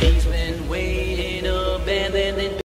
He's